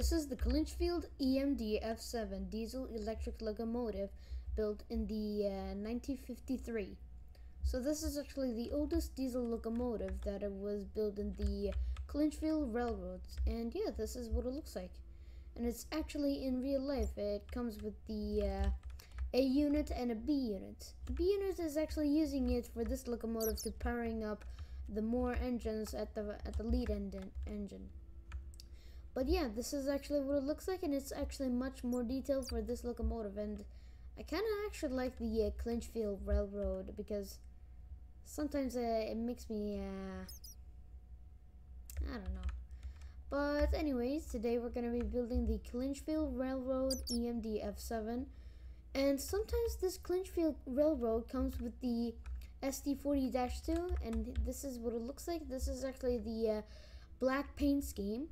This is the Clinchfield EMD F7 diesel electric locomotive built in the uh, 1953. So this is actually the oldest diesel locomotive that was built in the Clinchfield Railroads. And yeah, this is what it looks like. And it's actually in real life. It comes with the uh, A unit and a B unit. The B unit is actually using it for this locomotive to powering up the more engines at the at the lead engine. But yeah, this is actually what it looks like, and it's actually much more detailed for this locomotive. And I kind of actually like the uh, Clinchfield Railroad because sometimes uh, it makes me, uh, I don't know. But anyways, today we're going to be building the Clinchfield Railroad EMD F7. And sometimes this Clinchfield Railroad comes with the SD40-2, and this is what it looks like. This is actually the uh, black paint scheme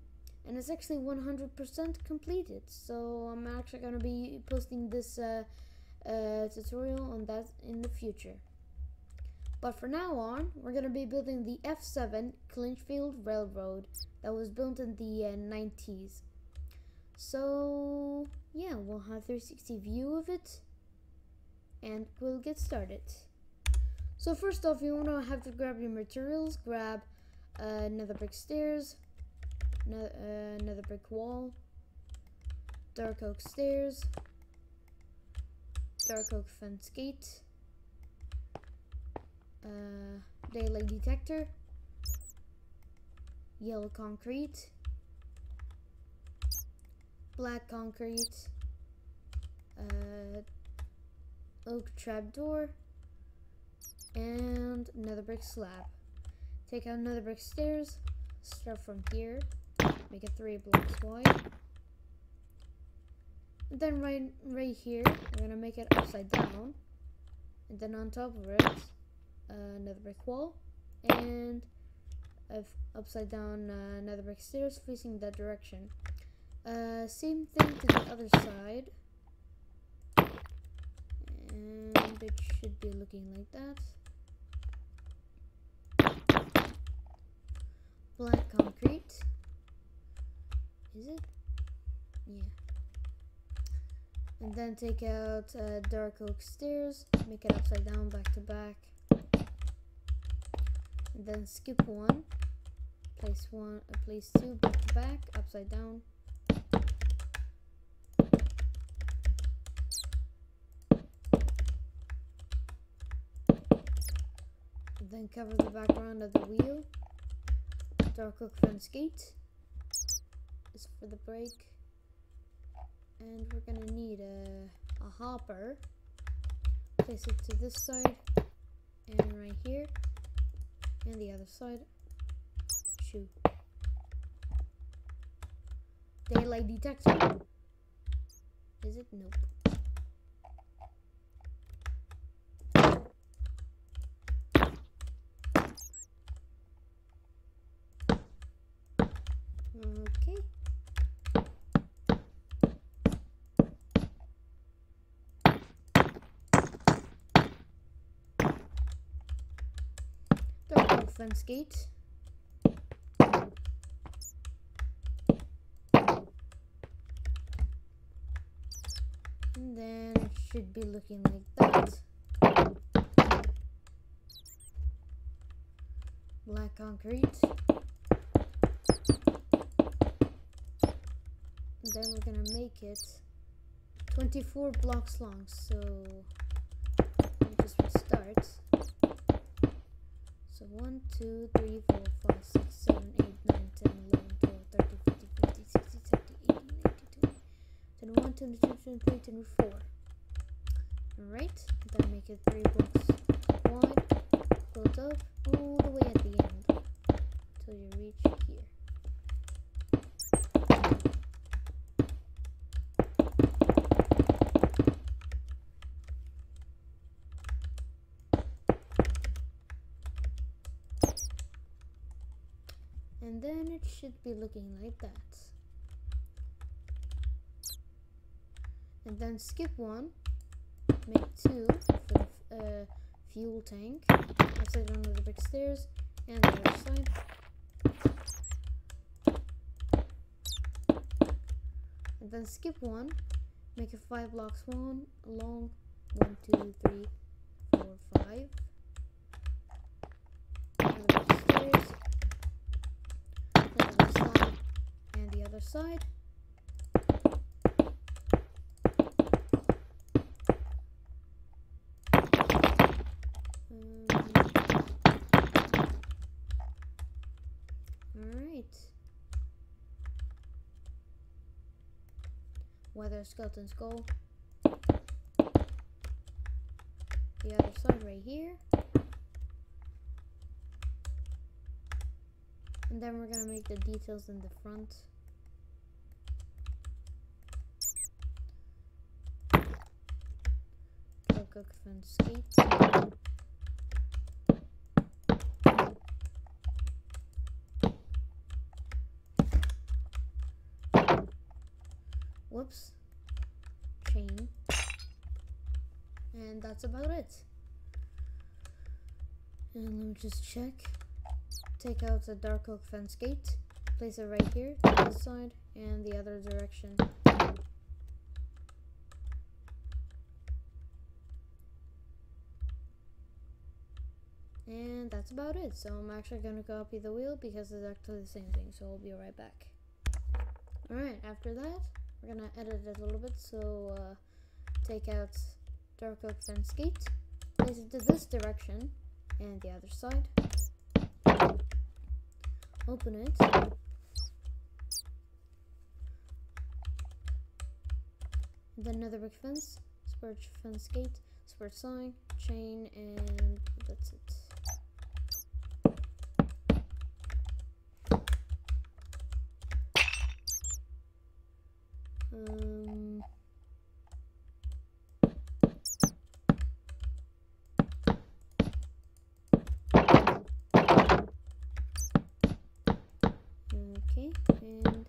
and it's actually 100% completed. So I'm actually going to be posting this uh, uh, tutorial on that in the future. But for now on we're going to be building the F7 Clinchfield Railroad that was built in the uh, 90s so yeah we'll have 360 view of it and we'll get started. So first off you want to have to grab your materials grab uh, nether brick stairs another, uh, another brick wall, dark oak stairs, dark oak fence gate, uh, daylight detector, yellow concrete, black concrete, uh, oak trapdoor, and another brick slab. Take out another brick stairs, start from here, make it three blocks wide. And then right, right here, we're gonna make it upside down. And then on top of it, uh, another brick wall. And upside down uh, another brick stairs facing that direction. Uh, same thing to the other side. And it should be looking like that. Black concrete. Is it? Yeah. And then take out uh, dark oak stairs, make it upside down back to back. And then skip one, place one, uh, place two back to back, upside down. Then cover the background of the wheel, dark oak fence gate for the brake. And we're gonna need a, a hopper. Place it to this side and right here. And the other side. Shoot. Daylight detector. Is it? Nope. Okay. Fence gate. And then it should be looking like that. Black concrete. And then we're gonna make it 24 blocks long. So let me just start. So 1, 2, 3, 4, 5, 6, 7, 8, 9, 10, 11, 12, 13, 14, 15, 16, 17, 18, 19, 20, 21, 22, 23, 24. Alright, then make it 3 blocks wide, build up all the way at the end until you reach here. And then it should be looking like that. And then skip one make two for the uh, fuel tank upside down with the brick stairs and the other side. And then skip one, make a five blocks one long, one, two, three, four, five. Stairs, and the other side. Mm. Wither skeleton skull. The other side right here. And then we're gonna make the details in the front. Cook skates. whoops, chain, and that's about it. And let me just check. Take out the dark oak fence gate, place it right here, this side, and the other direction. And about it. So I'm actually going to copy the wheel because it's actually the same thing. So I'll be right back. Alright, after that, we're gonna edit it a little bit, so uh, take out dark oak fence gate, place it to this direction, and the other side. Open it. then another brick fence, spruce fence gate, spruce sign, chain, and that's it. Um, okay, and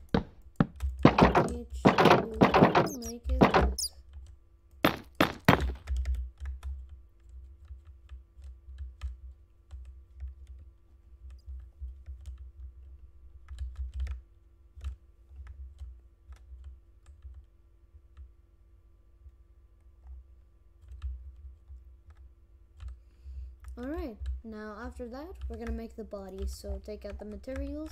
it should make it Alright, now after that, we're gonna make the body. So take out the materials.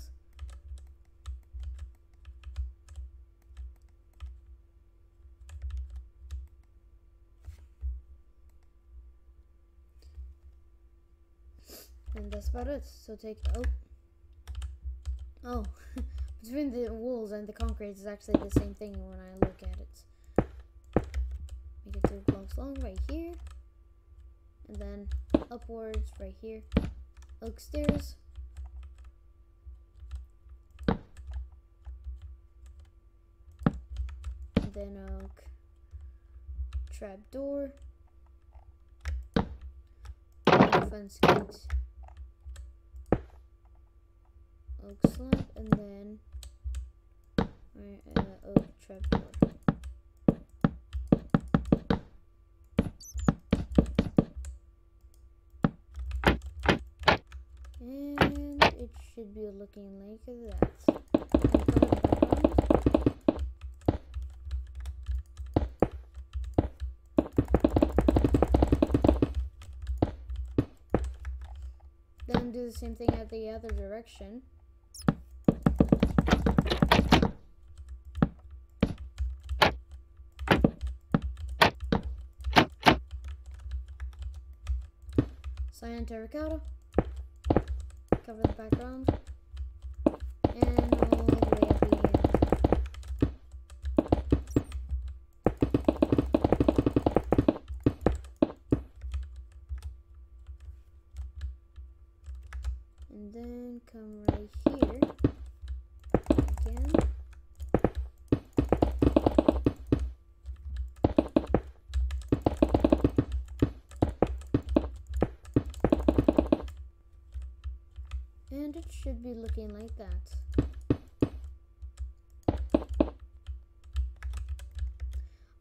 And that's about it. So take, oh, oh, between the walls and the concrete is actually the same thing when I look at it. Make it two blocks long right here and then upwards right here. Oak stairs. And then oak trap door. Fence gate. Oak slab and then uh, oak trap door. And it should be looking like that. Then do the same thing at the other direction. Cyan terracotta cover the background. And all the way the end. And then come right here And it should be looking like that.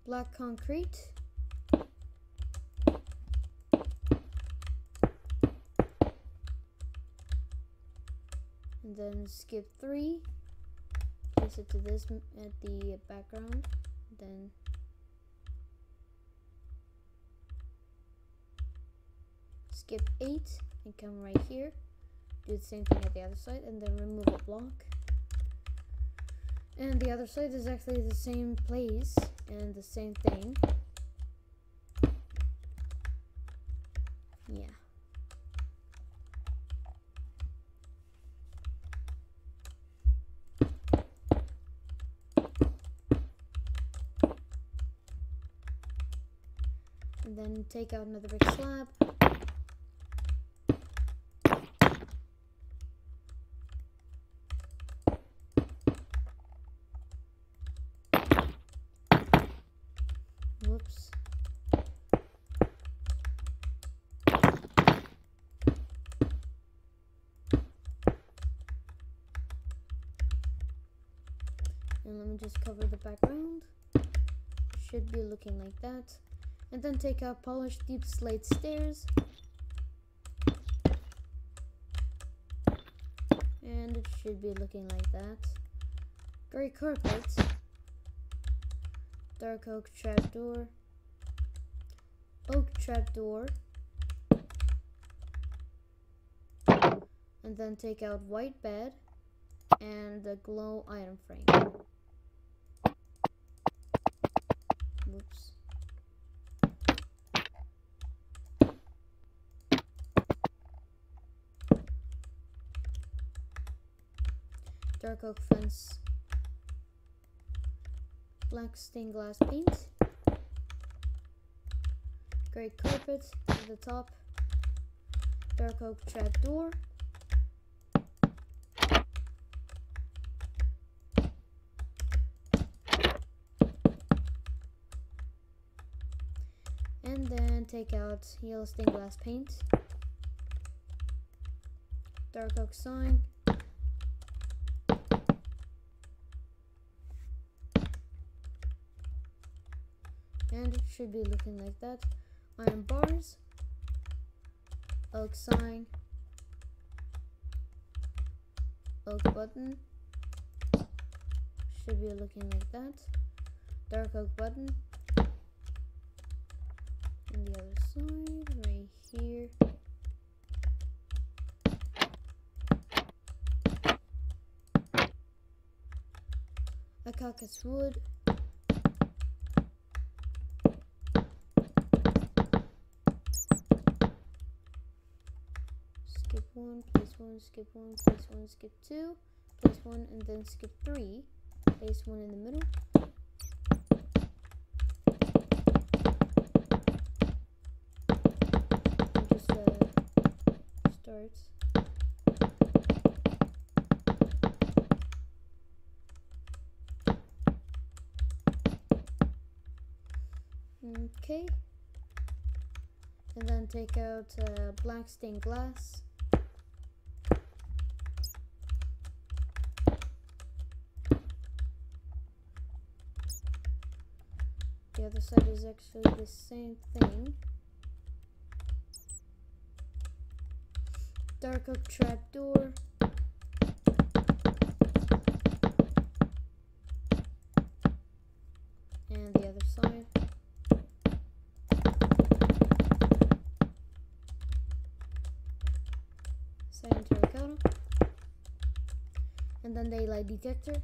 Black concrete. And then skip three. Place it to this at the background then skip 8 and come right here do the same thing at the other side and then remove a block. And the other side is actually the same place and the same thing. Yeah. And then take out another brick slab Whoops. And let me just cover the background. Should be looking like that. And then take out polished deepslate stairs. And it should be looking like that. Gray carpet dark oak trapdoor, oak trapdoor, and then take out white bed and the glow item frame. Whoops. Dark oak fence black stained glass paint, gray carpet at the top, dark oak trap door, and then take out yellow stained glass paint, dark oak sign, and it should be looking like that. Iron bars oak sign oak button should be looking like that. Dark oak button and the other side right here. A caucus wood skip one, place one, skip one, place one, skip two, place one, and then skip three, place one in the middle. And just uh, starts. Okay. And then take out uh, black stained glass. Other side is actually the same thing. Dark oak trapdoor. And the other side. Second terracotta. And then daylight detector.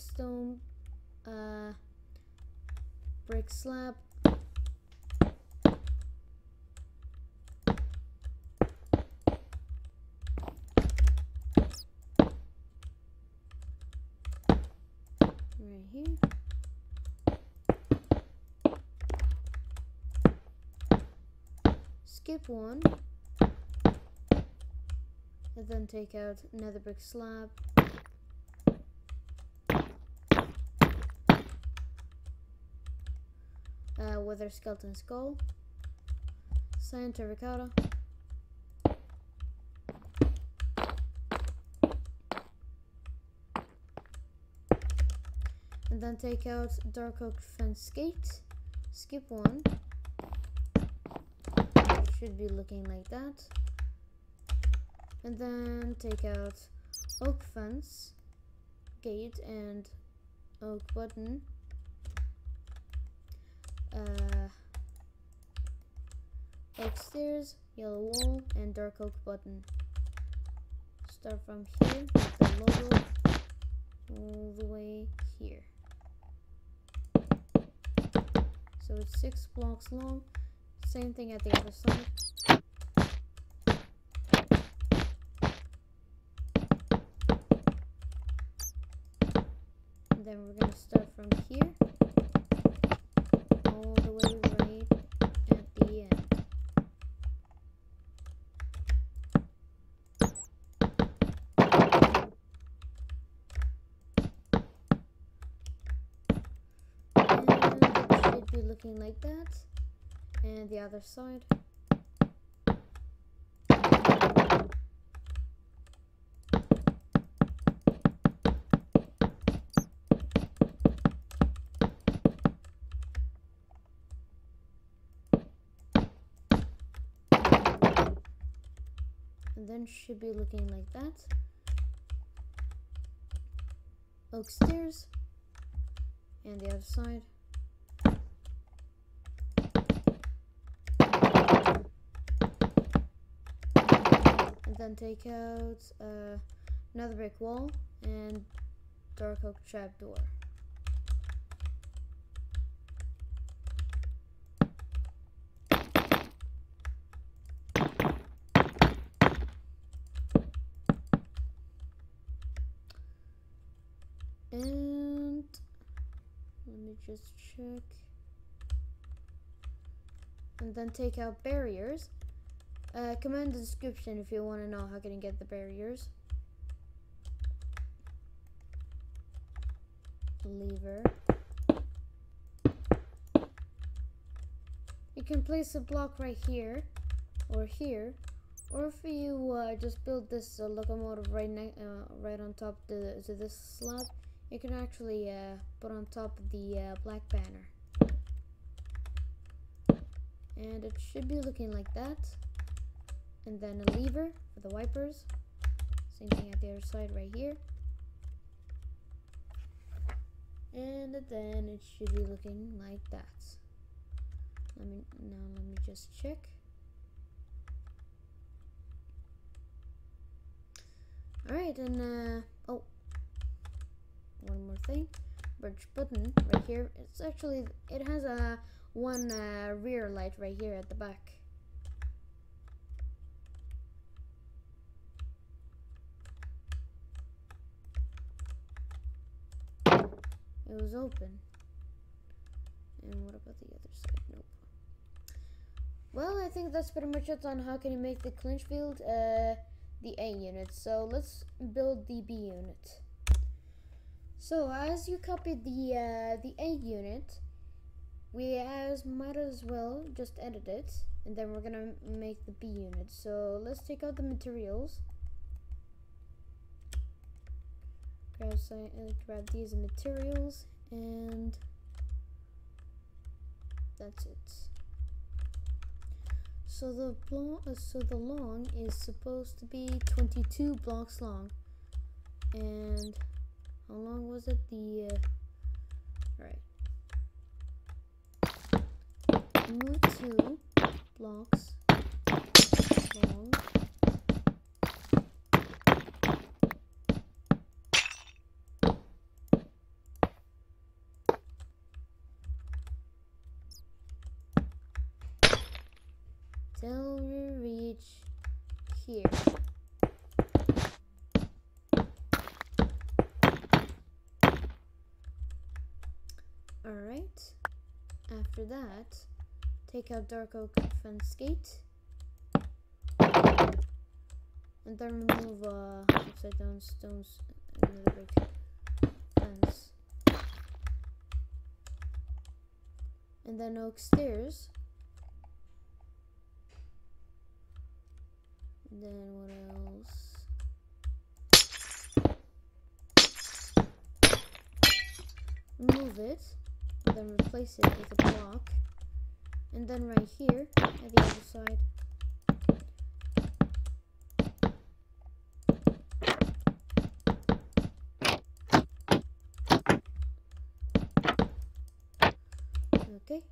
stone, uh, brick slab. Right here. Skip one. And then take out another brick slab. Wither skeleton skull, cyan terracotta, and then take out dark oak fence gate, skip one, should be looking like that, and then take out oak fence gate and oak button, uh, stairs, yellow wall, and dark oak button. Start from here, the logo, all the way here. So it's six blocks long. Same thing at the other side. Then we're gonna start from here all the way right at the end. And it should be looking like that. And the other side. And then should be looking like that. Oak stairs. And the other side. Then take out uh, another brick wall and dark oak trap door. And let me just check. And then take out barriers. Uh, comment the description if you want to know how can get the barriers. Lever. You can place a block right here or here, or if you uh, just build this uh, locomotive right uh, right on top the, to this slab, you can actually uh, put on top the uh, black banner. And it should be looking like that and then a lever for the wipers. Same thing at the other side right here. And then it should be looking like that. Let me now let me just check. All right and uh, oh one more thing. Birch button right here. It's actually it has a one uh, rear light right here at the back It was open. And what about the other side? Nope. Well, I think that's pretty much it on how can you make the Clinchfield uh, the A unit. So let's build the B unit. So as you copied the uh, the A unit, we as might as well just edit it, and then we're gonna make the B unit. So let's take out the materials. Some, uh, grab these materials and that's it. So the blo- uh, so the long is supposed to be 22 blocks long. And how long was it? The uh, right move two blocks long till we reach here. Alright, after that, take out dark oak fence gate and then remove uh, upside down stones and another brick fence. And then oak stairs. Then what else? Remove it, then replace it with a block. And then right here, at the other side, Okay.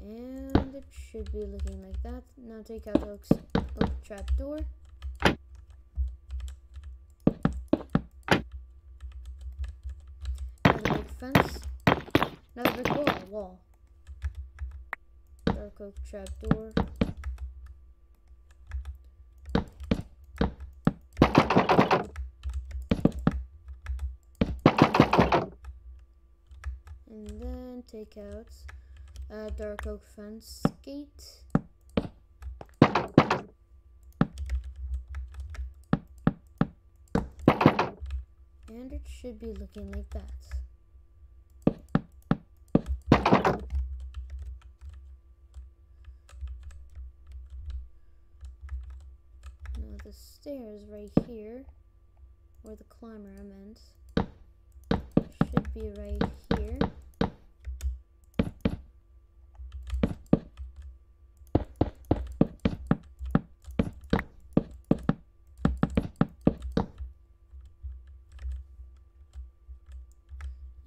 And it should be looking like that. Now take out Oak's Oak trap door. Another big fence. Another big wall. Wall. Dark oak trap door. And then take out a dark oak fence gate. And it should be looking like that. Now the stairs right here, or the climber I meant, should be right here.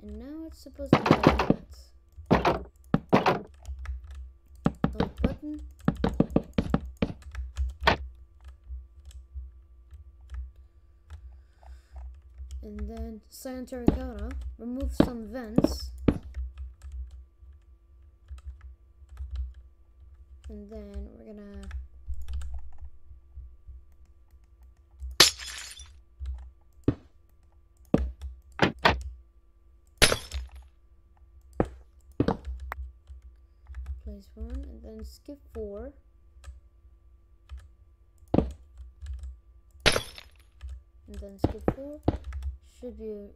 And now it's supposed to be like that. Like button. And then cyan terracotta, remove some vents. And then we're gonna place one and then skip four. And then skip four should be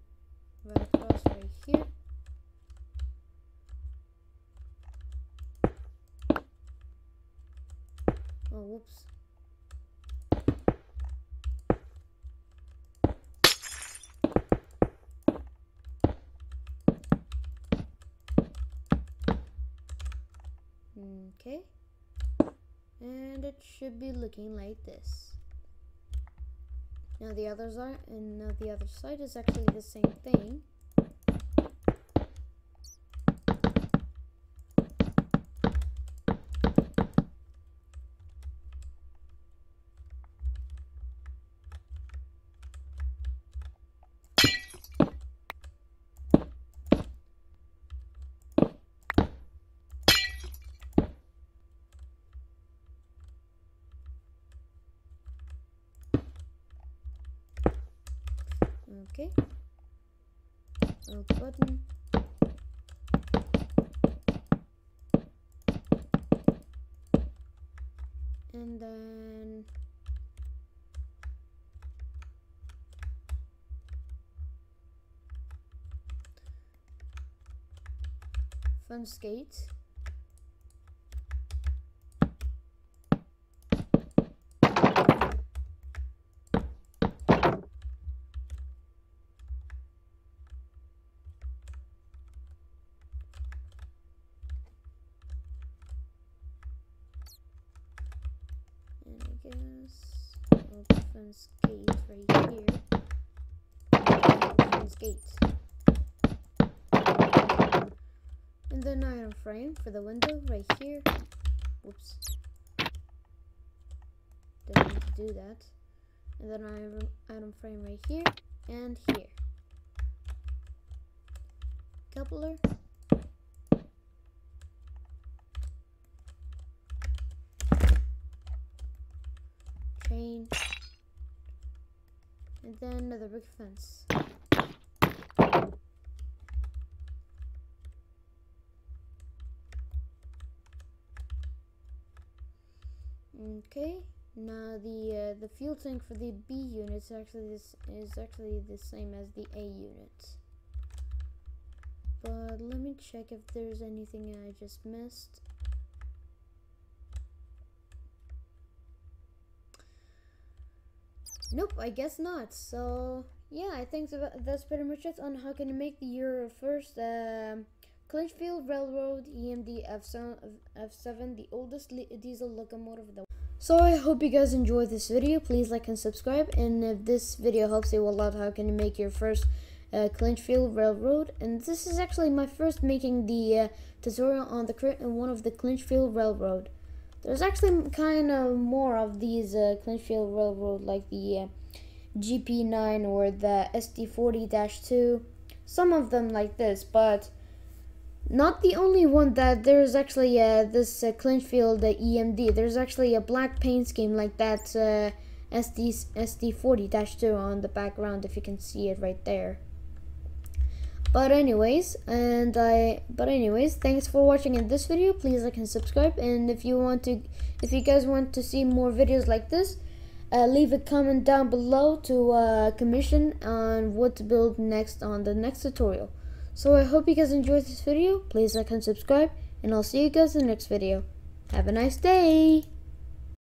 right across right here. Oh, whoops. Okay. And it should be looking like this. Now the other side and now the other side is actually the same thing. Okay. Oak button. And then fun skate. And I guess open skate right here. Open skate. And then item frame for the window right here. Whoops. Didn't need to do that. And then item, item frame right here and here. Coupler. Chain. Then another brick fence. Okay, Now the uh, the fuel tank for the B units actually this is actually the same as the A units. But let me check if there's anything I just missed. Nope, I guess not. So yeah, I think that's pretty much it on how can you make your first um, Clinchfield Railroad EMD F7, F7 the oldest diesel locomotive of the so I hope you guys enjoyed this video. Please like and subscribe. And if this video helps you a lot, how can you make your first uh, Clinchfield Railroad? And this is actually my first making the uh, tutorial on the one of the Clinchfield Railroad. There's actually kind of more of these uh, Clinchfield Railroad, like the uh, GP9 or the SD40-2. Some of them like this, but not the only one that there's actually uh, this uh, Clinchfield uh, EMD. There's actually a black paint scheme like that uh, SD SD40-2 on the background if you can see it right there. But anyways, and I but anyways, thanks for watching in this video. Please like and subscribe. And if you want to, if you guys want to see more videos like this, uh, leave a comment down below to uh, commission on what to build next on the next tutorial. So I hope you guys enjoyed this video. Please like and subscribe. And I'll see you guys in the next video. Have a nice day.